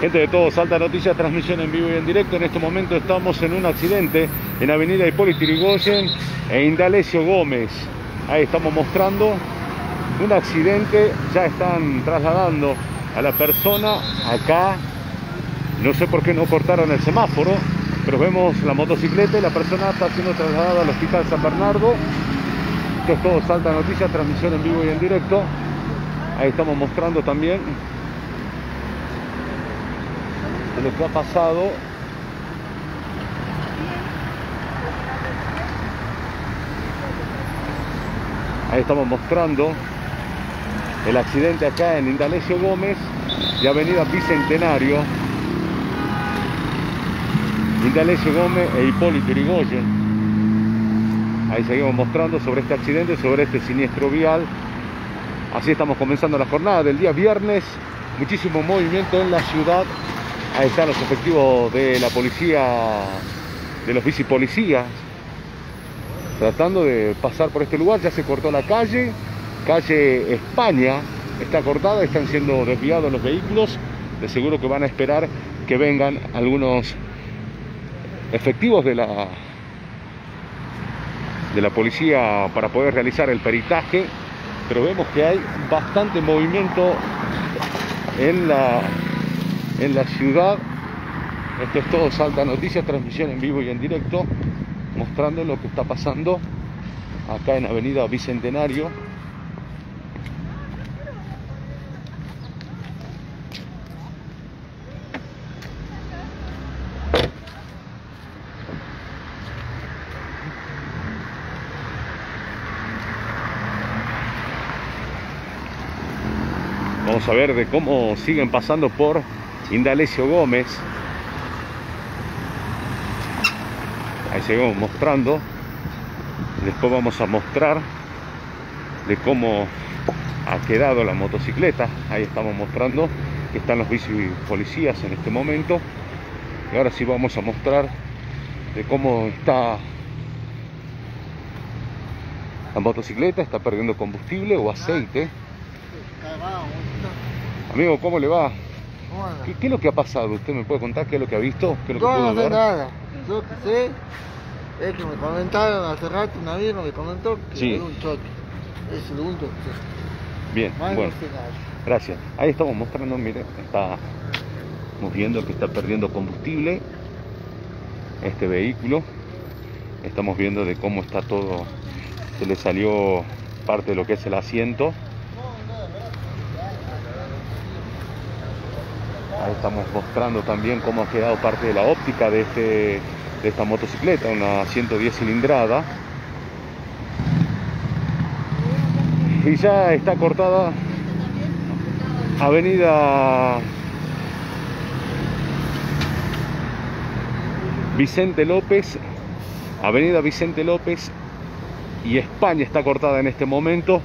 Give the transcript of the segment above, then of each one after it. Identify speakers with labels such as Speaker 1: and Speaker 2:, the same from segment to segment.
Speaker 1: Gente de todo, Salta Noticias, transmisión en vivo y en directo. En este momento estamos en un accidente en Avenida Hipólito Yrigoyen e Indalecio Gómez. Ahí estamos mostrando un accidente, ya están trasladando a la persona acá. No sé por qué no cortaron el semáforo, pero vemos la motocicleta y la persona está siendo trasladada al Hospital San Bernardo. Esto es todo Salta Noticias, transmisión en vivo y en directo. Ahí estamos mostrando también de lo que ha pasado. Ahí estamos mostrando el accidente acá en Indalecio Gómez y Avenida Bicentenario. Indalecio Gómez e Hipólito Yrigoyen. Ahí seguimos mostrando sobre este accidente, sobre este siniestro vial. Así estamos comenzando la jornada del día viernes. Muchísimo movimiento en la ciudad. Ahí están los efectivos de la policía, de los bicipolicías, tratando de pasar por este lugar. Ya se cortó la calle, calle España está cortada, están siendo desviados los vehículos. De seguro que van a esperar que vengan algunos efectivos de la de la policía para poder realizar el peritaje, pero vemos que hay bastante movimiento en la en la ciudad. Esto es todo Salta Noticias, transmisión en vivo y en directo, mostrando lo que está pasando acá en Avenida Bicentenario. Vamos a ver de cómo siguen pasando por Indalecio Gómez. Ahí seguimos mostrando. Después vamos a mostrar de cómo ha quedado la motocicleta. Ahí estamos mostrando que están los bici policías en este momento. Y ahora sí vamos a mostrar de cómo está la motocicleta. Está perdiendo combustible o aceite. Amigo, ¿cómo le va? ¿Qué, ¿Qué, es lo que ha pasado? ¿Usted me puede contar qué es lo que ha visto? ¿Qué es lo que
Speaker 2: Yo
Speaker 1: pudo
Speaker 2: no sé
Speaker 1: ver?
Speaker 2: nada. Yo que sé es que me comentaron hace rato, un amigo me comentó que
Speaker 1: Sí.
Speaker 2: un choque. Es lo único que sé.
Speaker 1: Bien,
Speaker 2: Más
Speaker 1: bueno,
Speaker 2: no sé nada.
Speaker 1: gracias. Ahí estamos mostrando, mire, estamos viendo que está perdiendo combustible este vehículo. Estamos viendo de cómo está todo, se le salió parte de lo que es el asiento. Ahí estamos mostrando también cómo ha quedado parte de la óptica de, este, de esta motocicleta, una 110 cilindrada. Y ya está cortada Avenida Vicente López, Avenida Vicente López y España está cortada en este momento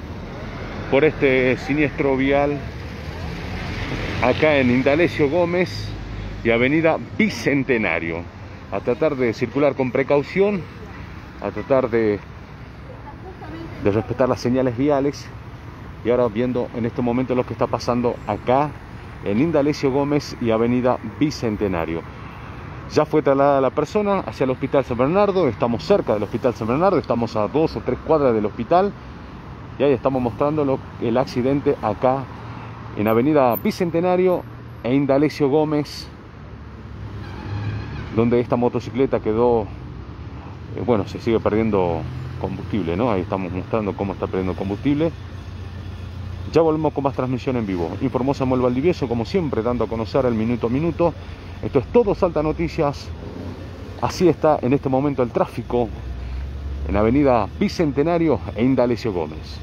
Speaker 1: por este siniestro vial acá en Indalecio Gómez y Avenida Bicentenario. A tratar de circular con precaución, a tratar de, respetar las señales viales. Y ahora viendo en este momento lo que está pasando acá en Indalecio Gómez y Avenida Bicentenario. Ya fue trasladada la persona hacia el Hospital San Bernardo, estamos cerca del Hospital San Bernardo, estamos a dos o tres cuadras del hospital y ahí estamos mostrando el accidente acá en Avenida Bicentenario e Indalecio Gómez, donde esta motocicleta quedó, eh, bueno, se sigue perdiendo combustible, ¿no? Ahí estamos mostrando cómo está perdiendo combustible. Ya volvemos con más transmisión en vivo. Informó Samuel Valdivieso, como siempre, dando a conocer el minuto a minuto. Esto es todo Salta Noticias. Así está en este momento el tráfico en Avenida Bicentenario e Indalecio Gómez.